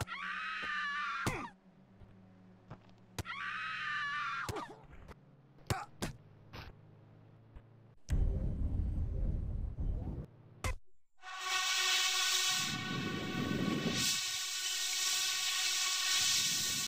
Ah!